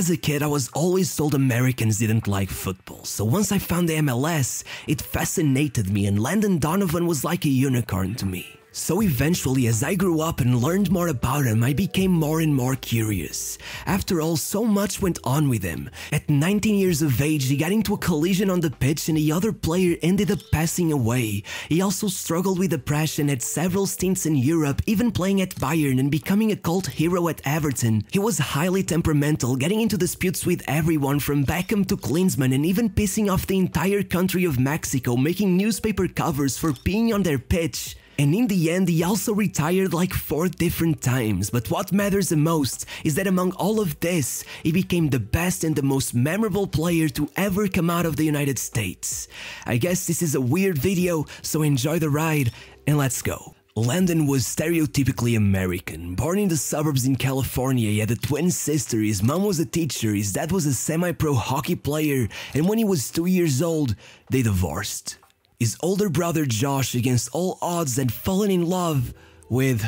As a kid, I was always told Americans didn't like football, so once I found the MLS, it fascinated me and Landon Donovan was like a unicorn to me. So eventually, as I grew up and learned more about him, I became more and more curious. After all, so much went on with him. At 19 years of age, he got into a collision on the pitch and the other player ended up passing away. He also struggled with depression, had several stints in Europe, even playing at Bayern and becoming a cult hero at Everton. He was highly temperamental, getting into disputes with everyone from Beckham to Klinsmann and even pissing off the entire country of Mexico, making newspaper covers for peeing on their pitch. And in the end, he also retired like four different times. But what matters the most is that among all of this, he became the best and the most memorable player to ever come out of the United States. I guess this is a weird video, so enjoy the ride and let's go. Landon was stereotypically American. Born in the suburbs in California, he had a twin sister, his mom was a teacher, his dad was a semi-pro hockey player, and when he was two years old, they divorced. His older brother Josh, against all odds, had fallen in love with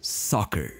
soccer.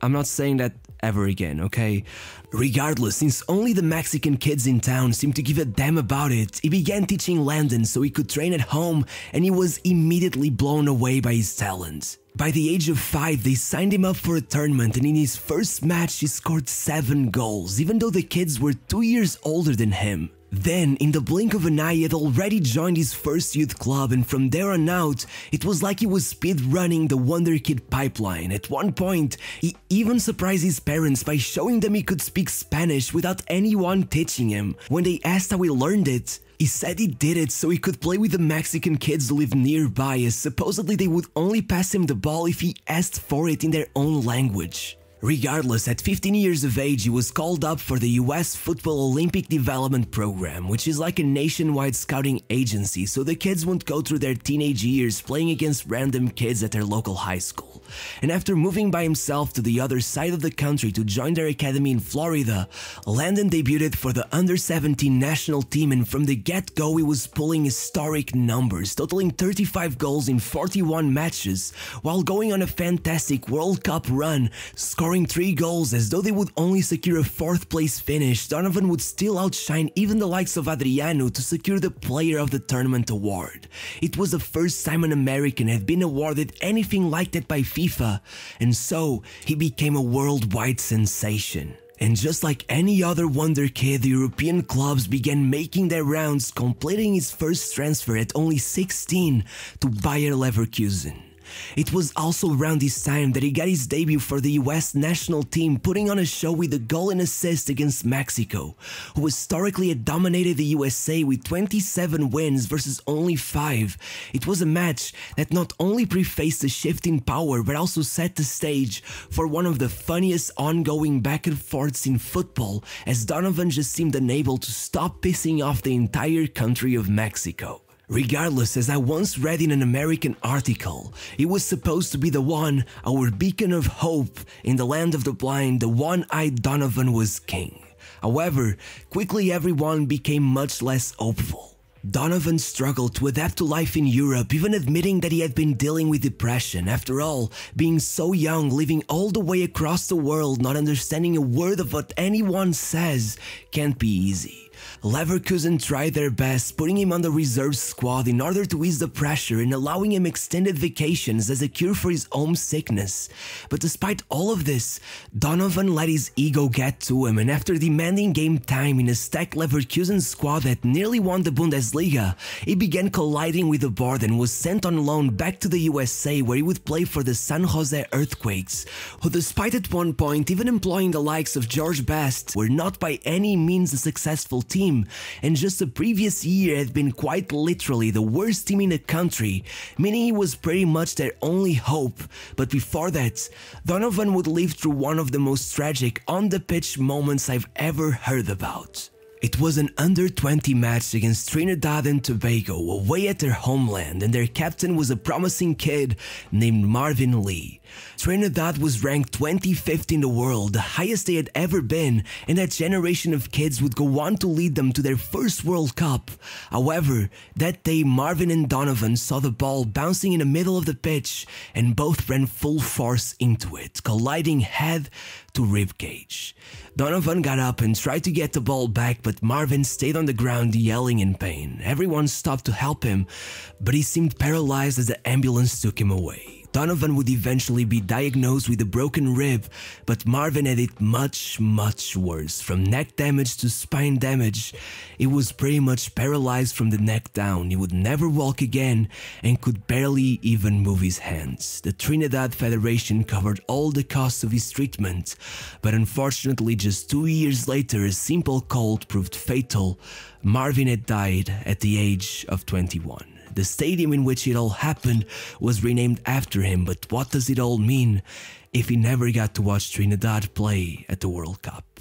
I'm not saying that ever again, okay? Regardless, since only the Mexican kids in town seemed to give a damn about it, he began teaching Landon so he could train at home and he was immediately blown away by his talent. By the age of 5, they signed him up for a tournament and in his first match he scored 7 goals, even though the kids were 2 years older than him. Then, in the blink of an eye, he had already joined his first youth club, and from there on out, it was like he was speed running the Wonder Kid pipeline. At one point, he even surprised his parents by showing them he could speak Spanish without anyone teaching him. When they asked how he learned it, he said he did it so he could play with the Mexican kids who lived nearby, as supposedly they would only pass him the ball if he asked for it in their own language. Regardless, at 15 years of age, he was called up for the US Football Olympic Development Program, which is like a nationwide scouting agency, so the kids won't go through their teenage years playing against random kids at their local high school. And after moving by himself to the other side of the country to join their academy in Florida, Landon debuted for the under 17 national team, and from the get go, he was pulling historic numbers, totaling 35 goals in 41 matches, while going on a fantastic World Cup run, scoring scoring three goals as though they would only secure a fourth place finish, Donovan would still outshine even the likes of Adriano to secure the Player of the Tournament award. It was the first time an American had been awarded anything like that by FIFA, and so he became a worldwide sensation. And just like any other wonder kid, the European clubs began making their rounds, completing his first transfer at only 16 to Bayer Leverkusen. It was also around this time that he got his debut for the US national team, putting on a show with a goal and assist against Mexico, who historically had dominated the USA with 27 wins versus only 5. It was a match that not only prefaced a shift in power but also set the stage for one of the funniest ongoing back and forths in football as Donovan just seemed unable to stop pissing off the entire country of Mexico. Regardless, as I once read in an American article, he was supposed to be the one, our beacon of hope in the land of the blind, the one-eyed Donovan was king. However, quickly everyone became much less hopeful. Donovan struggled to adapt to life in Europe, even admitting that he had been dealing with depression. After all, being so young, living all the way across the world, not understanding a word of what anyone says, can't be easy. Leverkusen tried their best, putting him on the reserve squad in order to ease the pressure and allowing him extended vacations as a cure for his homesickness. But despite all of this, Donovan let his ego get to him and after demanding game time in a stacked Leverkusen squad that nearly won the Bundesliga, he began colliding with the board and was sent on loan back to the USA where he would play for the San Jose Earthquakes, who despite at one point even employing the likes of George Best, were not by any means a successful team, and just the previous year had been quite literally the worst team in the country, meaning he was pretty much their only hope. But before that, Donovan would live through one of the most tragic on the pitch moments I've ever heard about. It was an under 20 match against Trinidad and Tobago away at their homeland, and their captain was a promising kid named Marvin Lee. Trinidad was ranked 25th in the world, the highest they had ever been, and that generation of kids would go on to lead them to their first World Cup. However, that day Marvin and Donovan saw the ball bouncing in the middle of the pitch, and both ran full force into it, colliding head to ribcage. Donovan got up and tried to get the ball back, but Marvin stayed on the ground yelling in pain. Everyone stopped to help him, but he seemed paralyzed as the ambulance took him away. Donovan would eventually be diagnosed with a broken rib, but Marvin had it much, much worse. From neck damage to spine damage, he was pretty much paralyzed from the neck down. He would never walk again and could barely even move his hands. The Trinidad Federation covered all the costs of his treatment, but unfortunately, just two years later, a simple cold proved fatal. Marvin had died at the age of 21. The stadium in which it all happened was renamed after him, but what does it all mean if he never got to watch Trinidad play at the World Cup?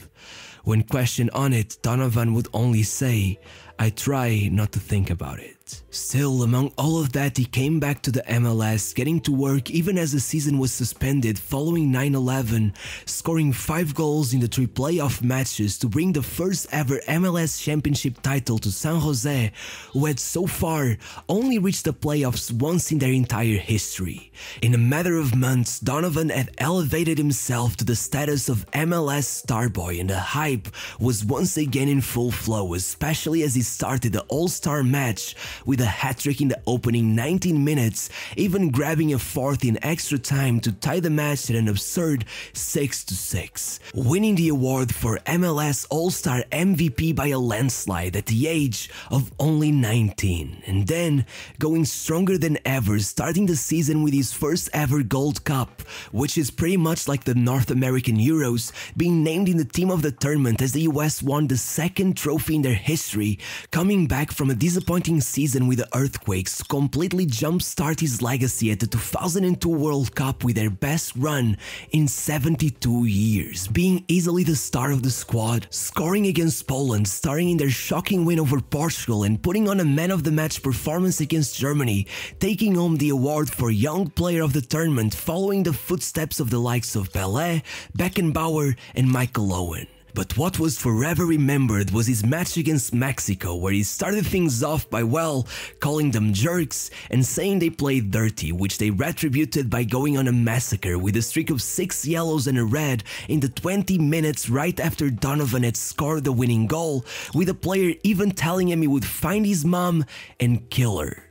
When questioned on it, Donovan would only say, I try not to think about it. Still, among all of that, he came back to the MLS, getting to work even as the season was suspended following 9-11, scoring 5 goals in the three playoff matches to bring the first ever MLS championship title to San Jose, who had so far only reached the playoffs once in their entire history. In a matter of months, Donovan had elevated himself to the status of MLS starboy and the hype was once again in full flow, especially as he started the All-Star match with a hat-trick in the opening 19 minutes, even grabbing a fourth in extra time to tie the match at an absurd 6-6, winning the award for MLS All-Star MVP by a landslide at the age of only 19, and then going stronger than ever, starting the season with his first ever Gold Cup, which is pretty much like the North American Euros, being named in the team of the tournament as the US won the second trophy in their history, coming back from a disappointing season with the Earthquakes completely jumpstart his legacy at the 2002 World Cup with their best run in 72 years, being easily the star of the squad, scoring against Poland, starring in their shocking win over Portugal and putting on a man of the match performance against Germany, taking home the award for Young Player of the Tournament following the footsteps of the likes of Pelé, Beckenbauer and Michael Owen. But what was forever remembered was his match against Mexico, where he started things off by, well, calling them jerks and saying they played dirty, which they retributed by going on a massacre with a streak of 6 yellows and a red in the 20 minutes right after Donovan had scored the winning goal, with a player even telling him he would find his mom and kill her.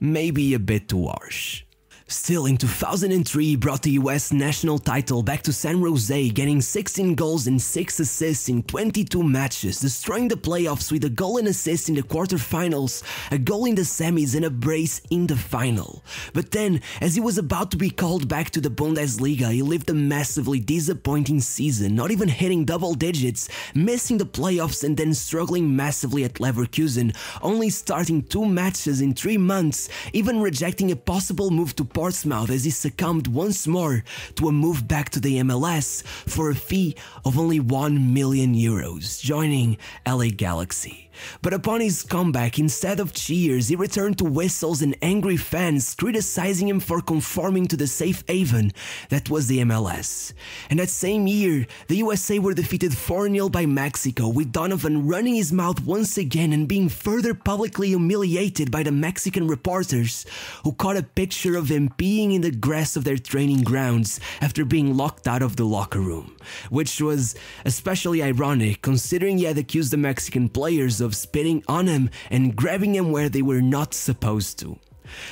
Maybe a bit too harsh. Still, in 2003, brought the US national title back to San Jose, getting 16 goals and 6 assists in 22 matches, destroying the playoffs with a goal and assist in the quarterfinals, a goal in the semis and a brace in the final. But then, as he was about to be called back to the Bundesliga, he lived a massively disappointing season, not even hitting double digits, missing the playoffs and then struggling massively at Leverkusen, only starting two matches in three months, even rejecting a possible move to Portsmouth as he succumbed once more to a move back to the MLS for a fee of only 1 million euros, joining LA Galaxy. But upon his comeback, instead of cheers, he returned to whistles and angry fans criticizing him for conforming to the safe haven that was the MLS. And that same year, the USA were defeated 4-0 by Mexico, with Donovan running his mouth once again and being further publicly humiliated by the Mexican reporters, who caught a picture of him peeing in the grass of their training grounds after being locked out of the locker room, which was especially ironic considering he had accused the Mexican players of of spitting on him and grabbing him where they were not supposed to.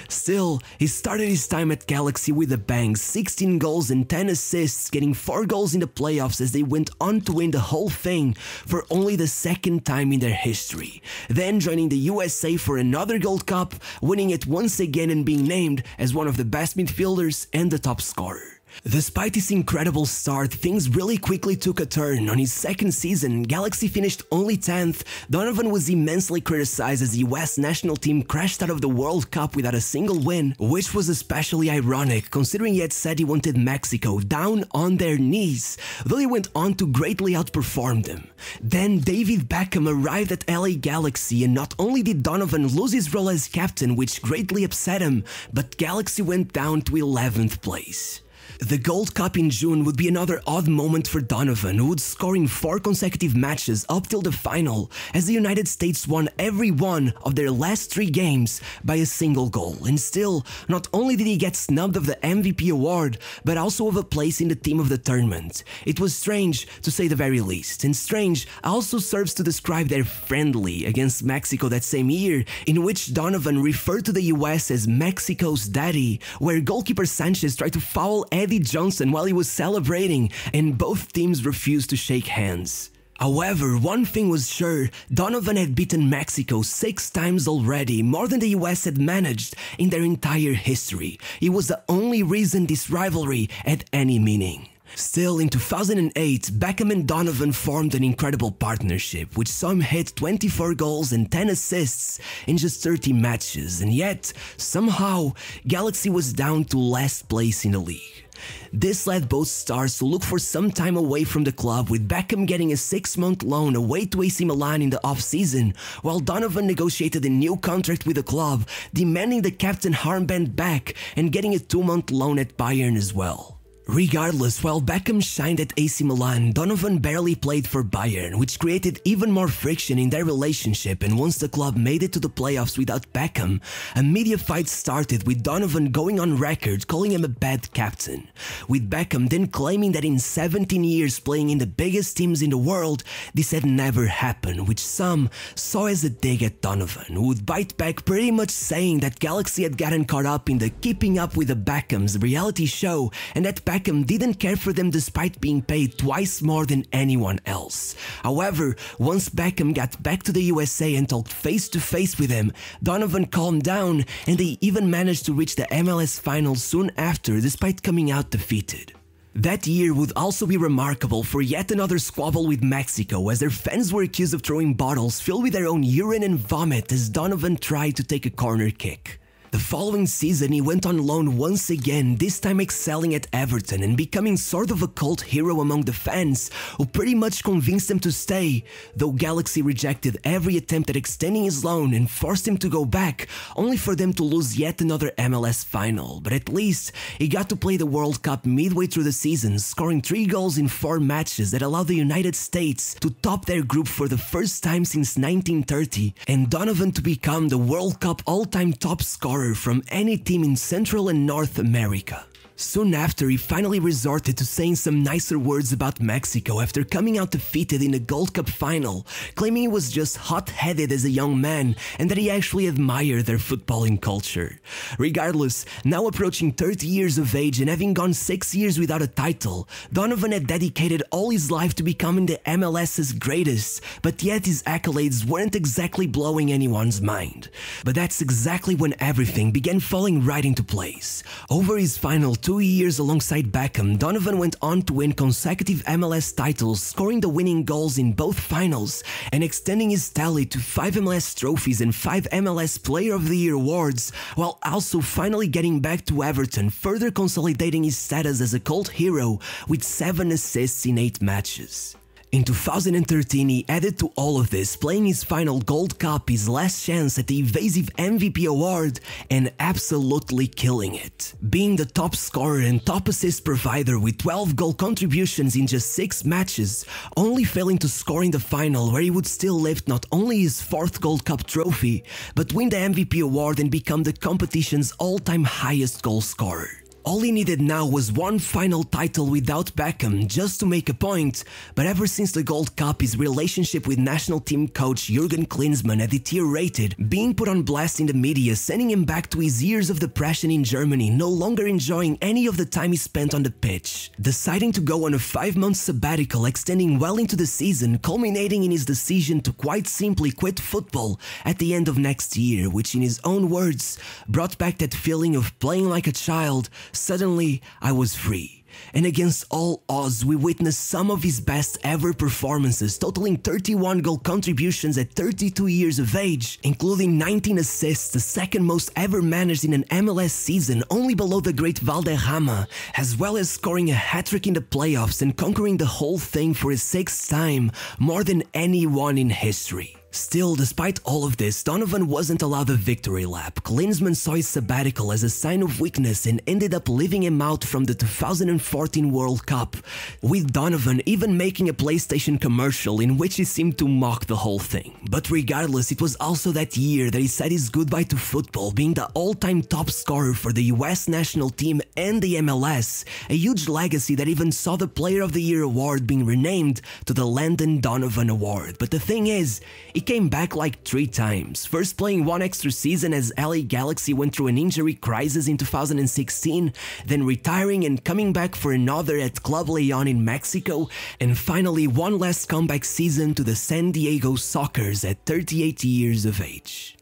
Still, he started his time at Galaxy with a bang 16 goals and 10 assists, getting 4 goals in the playoffs as they went on to win the whole thing for only the second time in their history. Then joining the USA for another Gold Cup, winning it once again and being named as one of the best midfielders and the top scorer. Despite his incredible start, things really quickly took a turn. On his second season, Galaxy finished only 10th. Donovan was immensely criticized as the US national team crashed out of the World Cup without a single win, which was especially ironic considering he had said he wanted Mexico down on their knees, though he went on to greatly outperform them. Then David Beckham arrived at LA Galaxy and not only did Donovan lose his role as captain, which greatly upset him, but Galaxy went down to 11th place. The Gold Cup in June would be another odd moment for Donovan, who would score in four consecutive matches up till the final, as the United States won every one of their last three games by a single goal. And still, not only did he get snubbed of the MVP award, but also of a place in the team of the tournament. It was strange, to say the very least, and strange also serves to describe their friendly against Mexico that same year, in which Donovan referred to the US as Mexico's daddy, where goalkeeper Sanchez tried to foul Eddie Johnson while he was celebrating, and both teams refused to shake hands. However, one thing was sure, Donovan had beaten Mexico six times already, more than the US had managed in their entire history. It was the only reason this rivalry had any meaning. Still, in 2008, Beckham and Donovan formed an incredible partnership, which saw him hit 24 goals and 10 assists in just 30 matches, and yet, somehow, Galaxy was down to last place in the league. This led both stars to look for some time away from the club, with Beckham getting a six-month loan away to AC Milan in the off-season, while Donovan negotiated a new contract with the club, demanding the captain armband back and getting a two-month loan at Bayern as well. Regardless, while Beckham shined at AC Milan, Donovan barely played for Bayern, which created even more friction in their relationship. And once the club made it to the playoffs without Beckham, a media fight started with Donovan going on record calling him a bad captain, with Beckham then claiming that in 17 years playing in the biggest teams in the world, this had never happened, which some saw as a dig at Donovan, who would bite back pretty much saying that Galaxy had gotten caught up in the Keeping Up with the Beckhams reality show and that Beckham Beckham didn't care for them despite being paid twice more than anyone else. However, once Beckham got back to the USA and talked face to face with him, Donovan calmed down and they even managed to reach the MLS finals soon after despite coming out defeated. That year would also be remarkable for yet another squabble with Mexico as their fans were accused of throwing bottles filled with their own urine and vomit as Donovan tried to take a corner kick. The following season, he went on loan once again, this time excelling at Everton and becoming sort of a cult hero among the fans, who pretty much convinced him to stay, though Galaxy rejected every attempt at extending his loan and forced him to go back, only for them to lose yet another MLS final. But at least, he got to play the World Cup midway through the season, scoring 3 goals in 4 matches that allowed the United States to top their group for the first time since 1930, and Donovan to become the World Cup all-time top scorer from any team in Central and North America. Soon after, he finally resorted to saying some nicer words about Mexico after coming out defeated in the Gold Cup final, claiming he was just hot-headed as a young man and that he actually admired their footballing culture. Regardless, now approaching 30 years of age and having gone 6 years without a title, Donovan had dedicated all his life to becoming the MLS's greatest, but yet his accolades weren't exactly blowing anyone's mind. But that's exactly when everything began falling right into place. Over his final two years alongside Beckham, Donovan went on to win consecutive MLS titles, scoring the winning goals in both finals and extending his tally to 5 MLS trophies and 5 MLS Player of the Year awards, while also finally getting back to Everton, further consolidating his status as a cult hero with 7 assists in 8 matches. In 2013, he added to all of this, playing his final Gold Cup, his last chance at the evasive MVP award, and absolutely killing it. Being the top scorer and top assist provider with 12 goal contributions in just 6 matches, only failing to score in the final where he would still lift not only his 4th Gold Cup trophy, but win the MVP award and become the competition's all-time highest goal scorer. All he needed now was one final title without Beckham just to make a point, but ever since the Gold Cup his relationship with national team coach Jurgen Klinsmann had deteriorated, being put on blast in the media, sending him back to his years of depression in Germany, no longer enjoying any of the time he spent on the pitch. Deciding to go on a 5-month sabbatical extending well into the season, culminating in his decision to quite simply quit football at the end of next year, which in his own words brought back that feeling of playing like a child Suddenly, I was free. And against all odds, we witnessed some of his best ever performances, totaling 31 goal contributions at 32 years of age, including 19 assists, the second most ever managed in an MLS season, only below the great Valderrama, as well as scoring a hat-trick in the playoffs and conquering the whole thing for his sixth time, more than anyone in history. Still, despite all of this, Donovan wasn't allowed a victory lap. Klinsmann saw his sabbatical as a sign of weakness and ended up leaving him out from the 2014 World Cup, with Donovan even making a PlayStation commercial in which he seemed to mock the whole thing. But regardless, it was also that year that he said his goodbye to football, being the all-time top scorer for the US national team and the MLS, a huge legacy that even saw the Player of the Year award being renamed to the Landon Donovan Award. But the thing is, he came back like three times, first playing one extra season as LA Galaxy went through an injury crisis in 2016, then retiring and coming back for another at Club Leon in Mexico, and finally one last comeback season to the San Diego Sockers at 38 years of age.